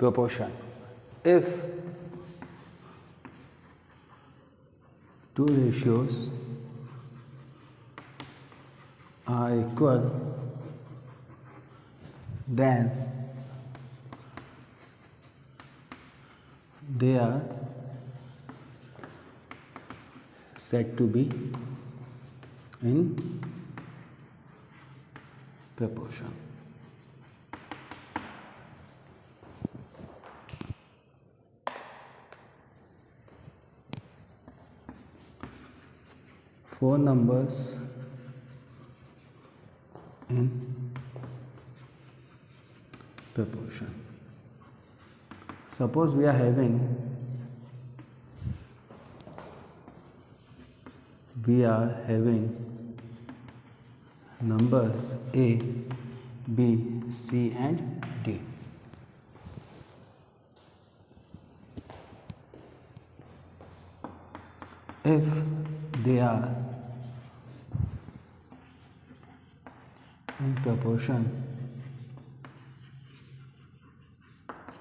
proportion. If two ratios are equal, then they are said to be in proportion. Four numbers in proportion. Suppose we are having we are having numbers A, B, C and D. If they are in proportion,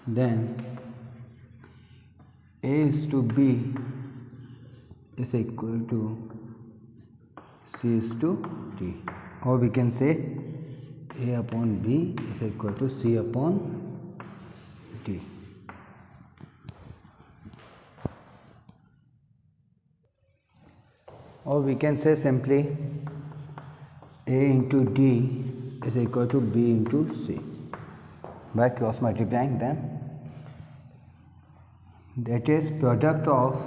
then A is to B is equal to C is to D or we can say A upon B is equal to C upon D. Or we can say simply A into D is equal to B into C by cross multiplying them. That is product of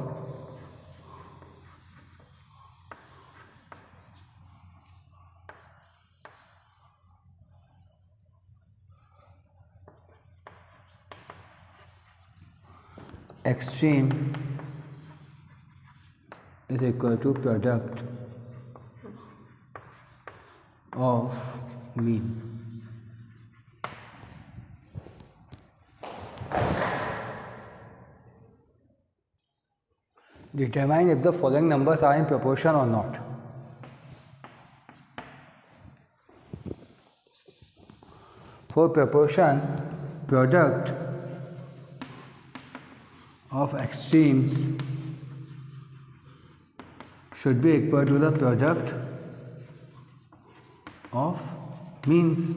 extreme is equal to product of mean. Determine if the following numbers are in proportion or not. For proportion, product of extremes should be equal to the product of means.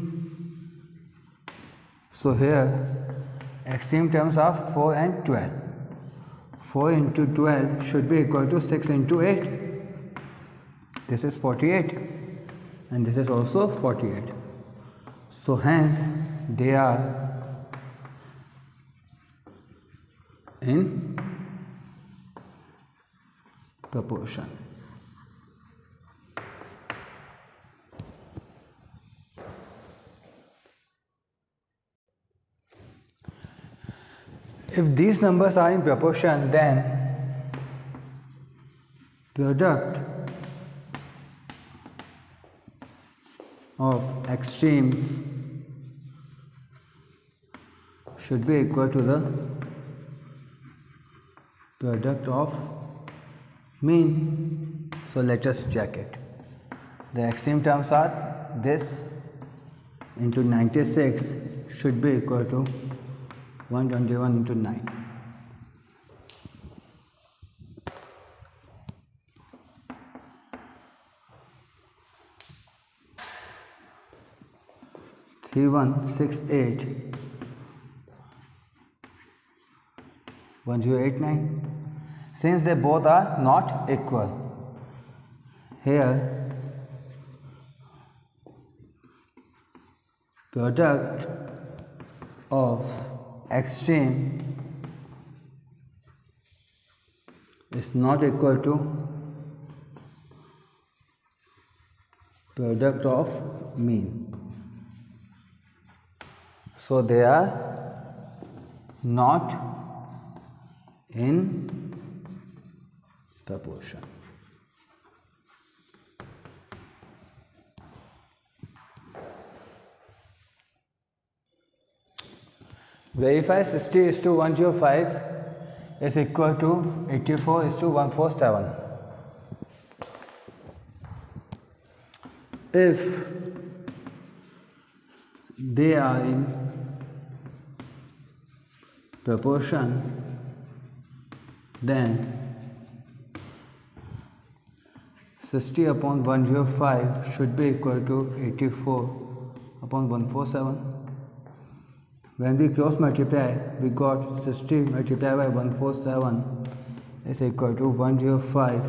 So here extreme terms are 4 and 12. 4 into 12 should be equal to 6 into 8. This is 48 and this is also 48. So hence they are in proportion. If these numbers are in proportion, then product of extremes should be equal to the product of mean. So let us check it. The extreme terms are this into 96 should be equal to 121 into 9. Three one six eight one zero eight nine. Since they both are not equal, here product of extreme is not equal to product of mean. So they are not in proportion. Verify 60 is to 105 is equal to 84 is to 147. If they are in proportion then 60 upon 105 should be equal to 84 upon 147 when we cross multiply we got 60 multiplied by 147 is equal to 105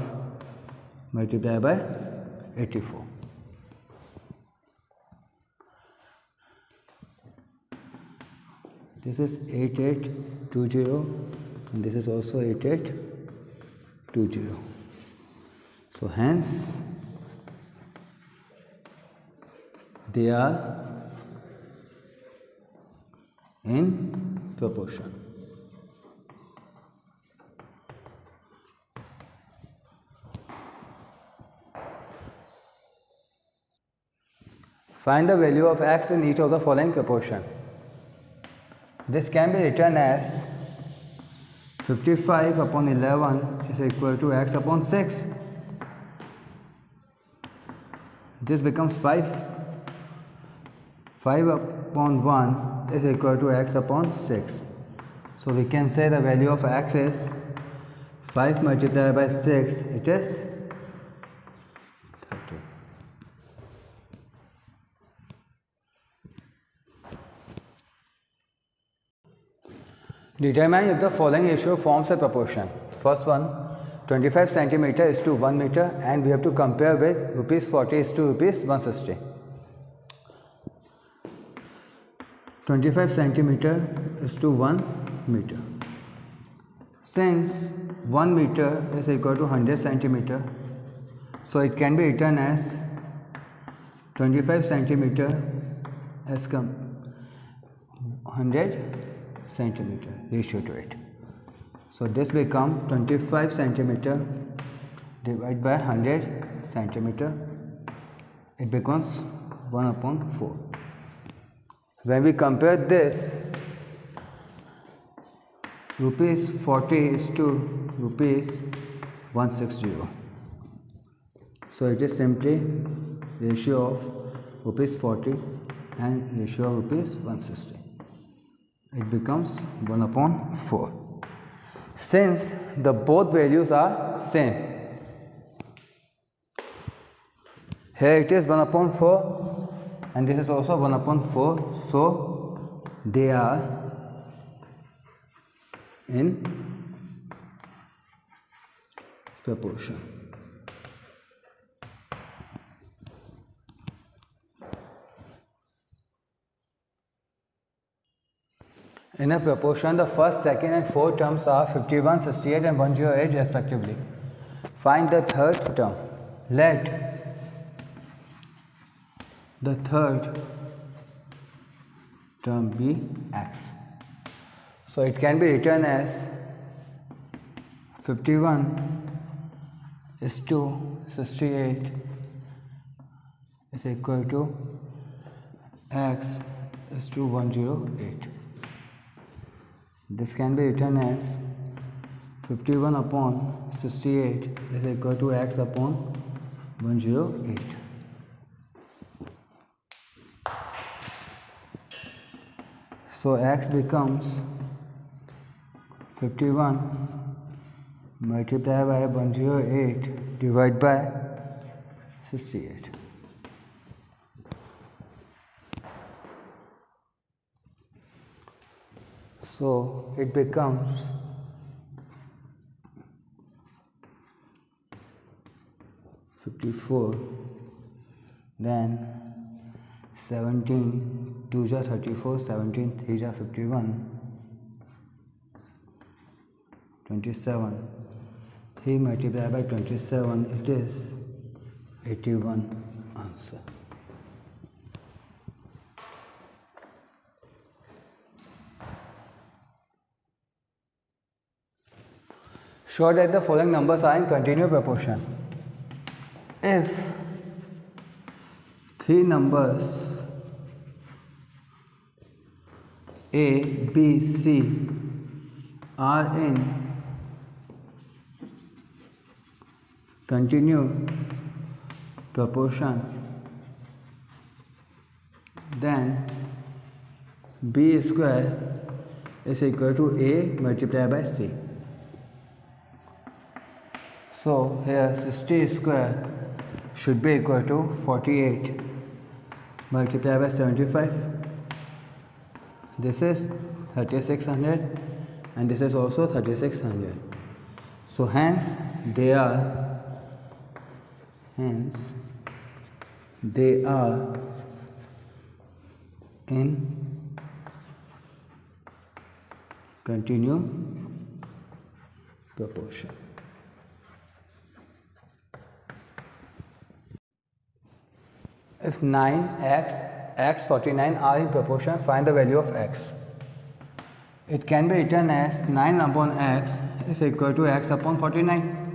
multiplied by 84 this is 8820 and this is also 8820 so hence they are in proportion Find the value of x in each of the following proportion. This can be written as 55 upon 11 is equal to x upon 6. This becomes 5. 5 upon 1 is equal to x upon 6. So we can say the value of x is 5 multiplied by 6 it is 30. Determine if the following ratio forms a proportion. First one, 25 centimeter is to 1 meter and we have to compare with rupees 40 is to rupees 160. 25 centimeter is to 1 meter. Since 1 meter is equal to 100 centimeter, so it can be written as 25 centimeter as 100 centimeter ratio to it. So this become 25 centimeter divided by 100 centimeter. It becomes 1 upon 4. When we compare this, rupees 40 is to rupees 160. So it is simply ratio of rupees 40 and ratio of rupees 160 it becomes 1 upon 4 since the both values are same here it is 1 upon 4 and this is also 1 upon 4 so they are in proportion In a proportion, the first, second, and fourth terms are 51, 68, and 108 respectively. Find the third term. Let the third term be x. So it can be written as 51 is to 68 is equal to x is to 108. This can be written as 51 upon 68 is equal to x upon 108. So x becomes 51 multiplied by 108 divided by 68. So it becomes fifty-four, then seventeen two are thirty-four, seventeen three are fifty-one, twenty-seven. Three multiplied by twenty-seven, it is eighty-one answer. Show that the following numbers are in continuous proportion. If three numbers A, B, C are in continuous proportion, then B square is equal to A multiplied by C. So here 60 square should be equal to 48 multiplied by 75. This is 3600 and this is also 3600. So hence they are hence they are in continuum proportion. If 9x, x 49 are in proportion, find the value of x. It can be written as 9 upon x is equal to x upon 49.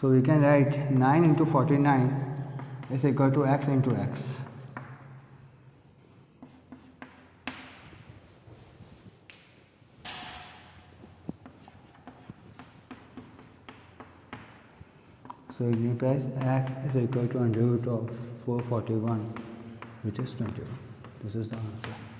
So we can write 9 into 49 is equal to x into x. So you implies x is equal to under root of 441 which is 21. This is the answer.